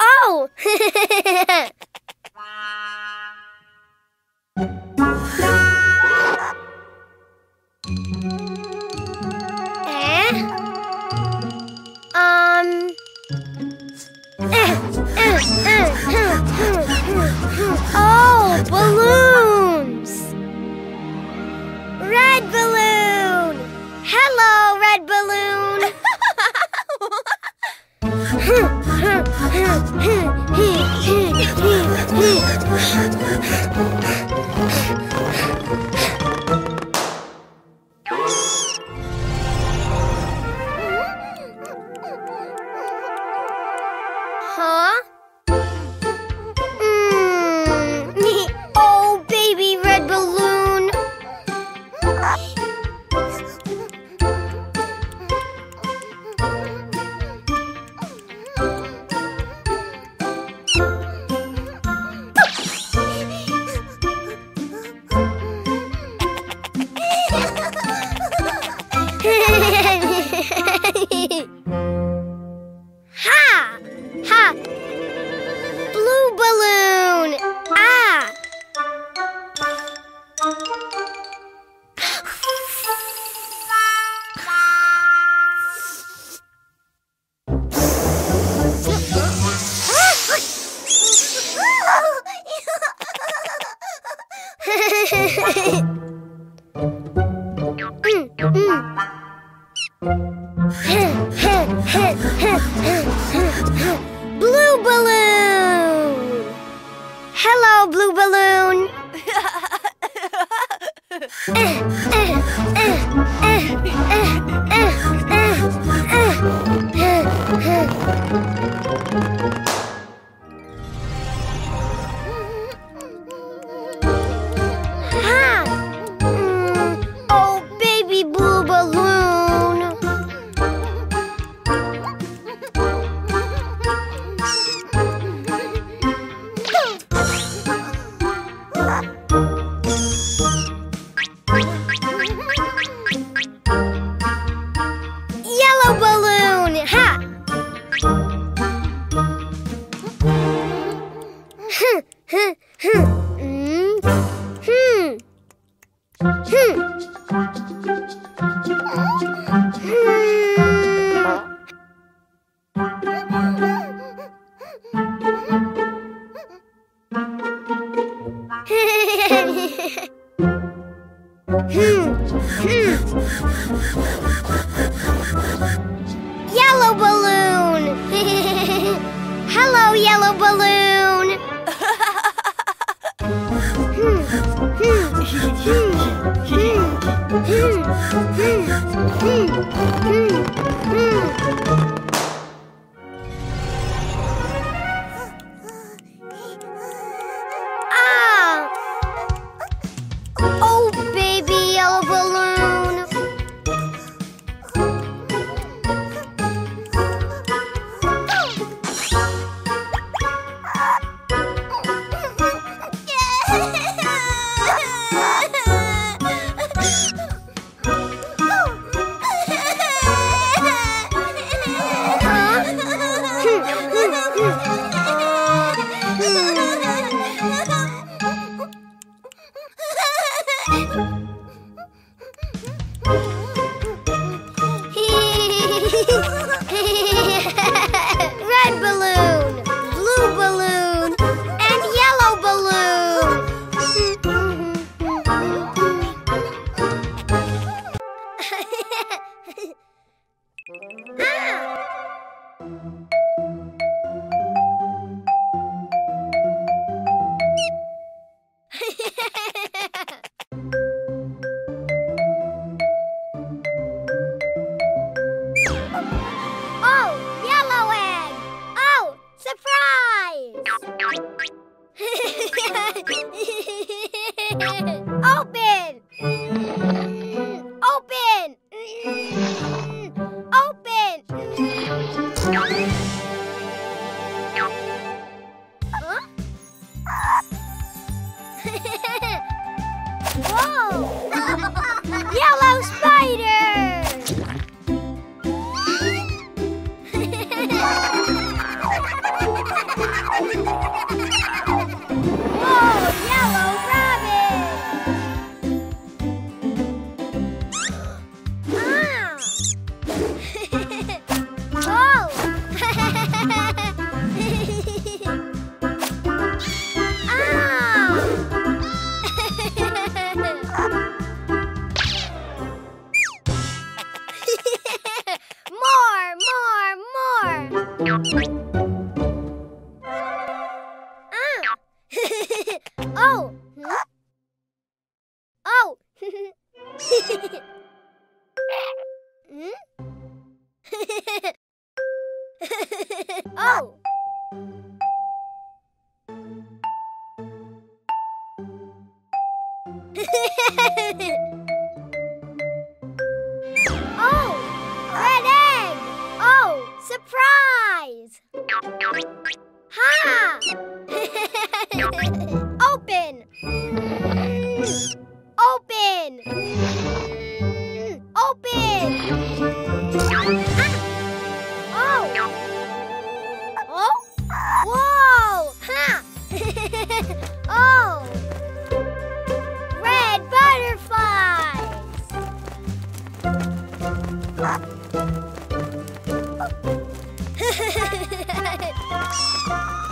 Oh! oh! 好啊 yellow balloon. Hmm. Whoa! フフフフフ。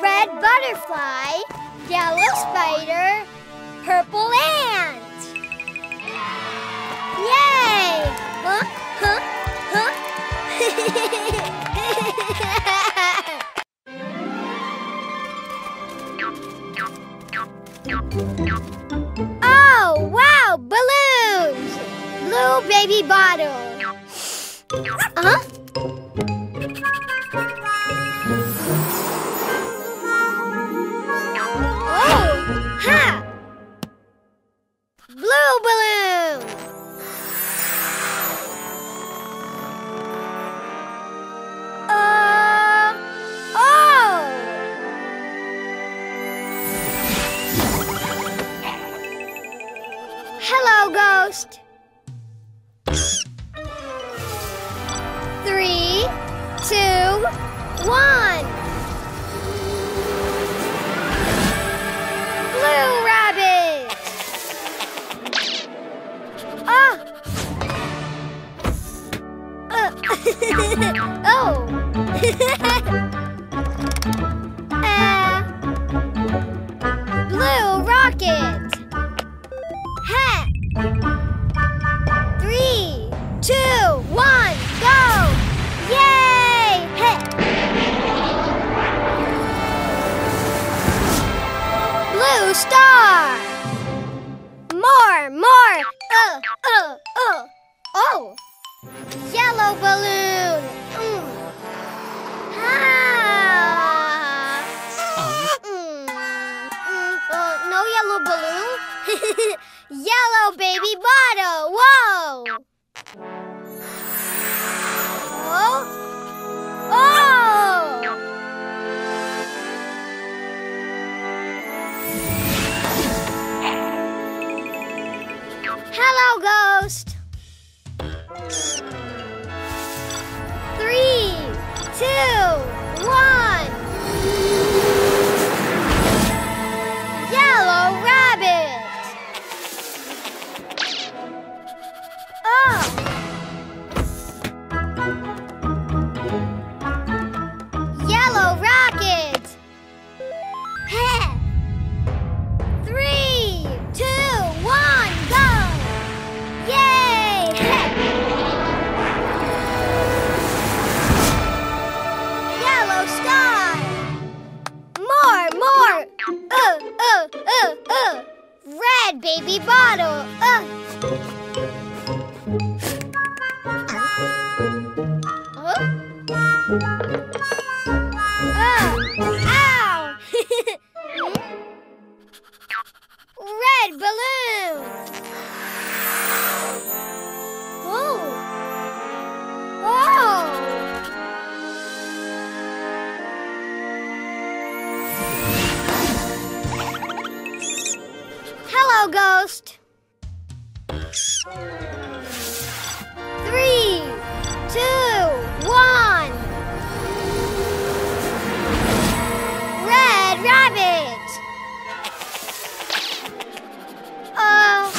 Red butterfly, yellow spider, yellow balloon. Mm. Ah. Mm. Mm. Uh, no yellow balloon. yellow baby bottle. Whoa. Uh, uh! Red baby bottle! Uh! Ghost. Three, two, one. Red rabbit. Uh.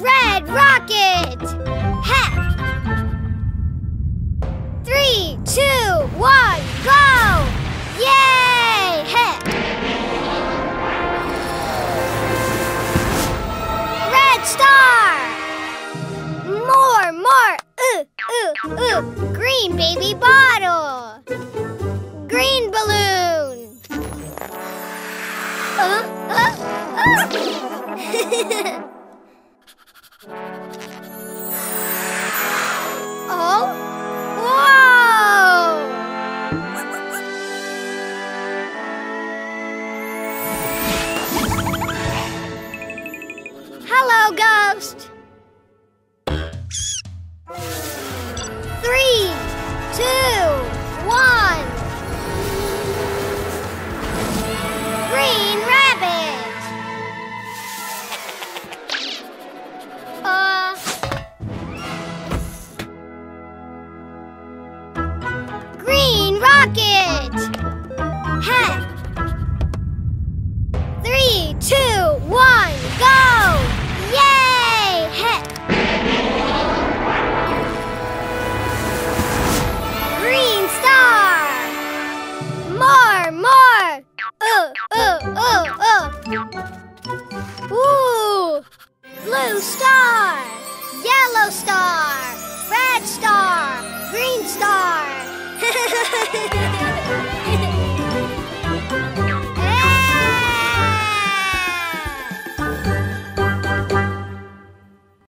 Red rocket. Ha! Green baby bottle. Green balloon. Uh, uh, uh.